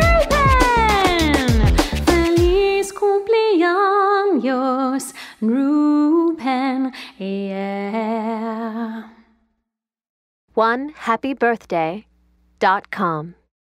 Ruben. Feliz cumpleaños, Ruben. Yeah. One happy birthday dot com.